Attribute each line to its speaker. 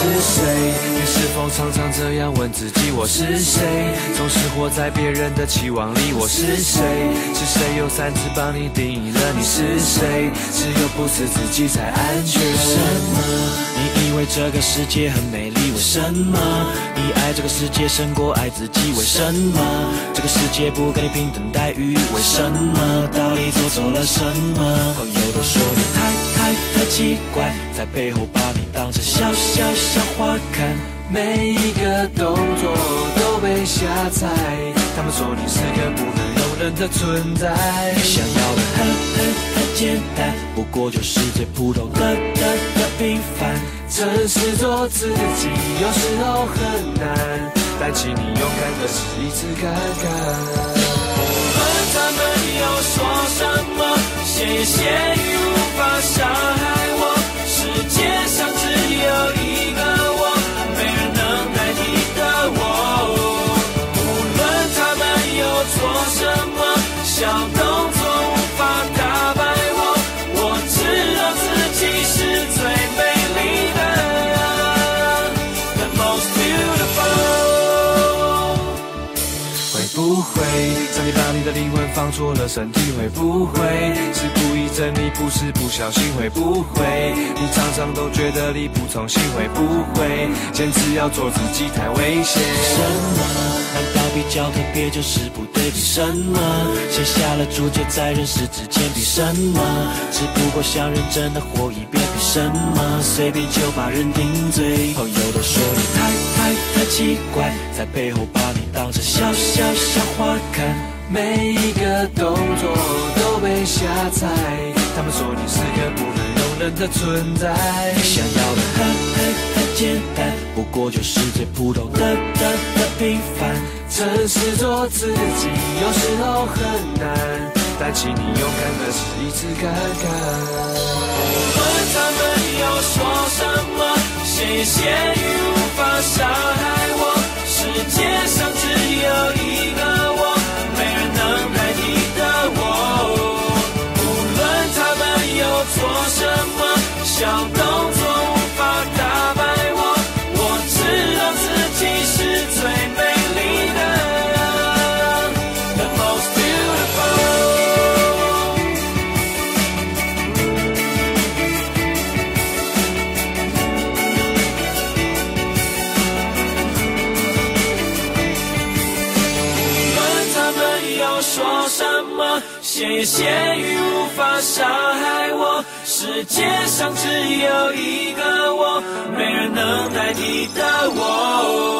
Speaker 1: 是谁？你是否常常这样问自己，我是谁？总是活在别人的期望里，我是谁？是谁又擅自帮你定义了你是谁？只有不是自己才安全。
Speaker 2: 为什么你以为这个世界很美丽？为什么你爱这个世界胜过爱自己？为什么这个世界不给你平等待遇？为什么到底做错了什么？朋友都说你太太太奇怪，在背后把你当成小小小花看。
Speaker 1: 每一个动作都被瞎猜，他们说你是个不能容忍的存在。
Speaker 2: 想要的很很很简单，不过就是最普通的的平凡。
Speaker 1: 诚实做自己，有时候很难，但请你勇敢的试一次看看。
Speaker 3: 无论他们又说什么，谢谢无法伤害
Speaker 1: 你的灵魂放错了身体？会不会是故意整你？不是不小心？会不会你常常都觉得力不从心？会不会坚持要做自己太危险？
Speaker 2: 什么？难道比较特别就是不对？比什么？写下了注解在人世之间？比什么？只不过想认真的活一遍？比什么？随便就把人定罪？朋友都说你太太太奇怪，在背后把你当成小小小花看。
Speaker 1: 每一个动作都被瞎猜，他们说你是个不能容忍的存在。
Speaker 2: 你想要的很很很简单，不过就是最普通的的的平凡。
Speaker 1: 诚实做自己，有时候很难，但请你勇敢的试一次看看。
Speaker 3: 无论他们又说什么，谢谢语无法伤害什么，谢谢雨无法伤害我。世界上只有一个我，没人能代替的我。